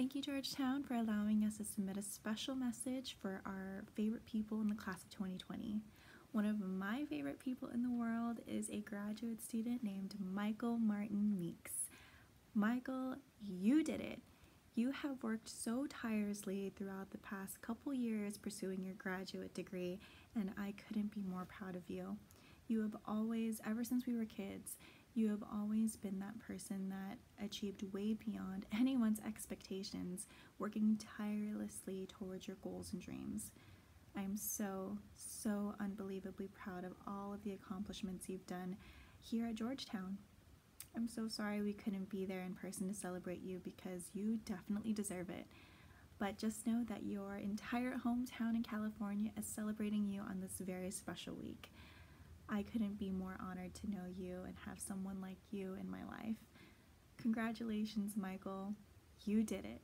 Thank you, Georgetown, for allowing us to submit a special message for our favorite people in the class of 2020. One of my favorite people in the world is a graduate student named Michael Martin Meeks. Michael, you did it. You have worked so tirelessly throughout the past couple years pursuing your graduate degree, and I couldn't be more proud of you. You have always, ever since we were kids, you have always been that person that achieved way beyond anyone's expectations, working tirelessly towards your goals and dreams. I am so, so unbelievably proud of all of the accomplishments you've done here at Georgetown. I'm so sorry we couldn't be there in person to celebrate you because you definitely deserve it. But just know that your entire hometown in California is celebrating you on this very special week. I couldn't be more honored to know you and have someone like you in my life. Congratulations, Michael. You did it.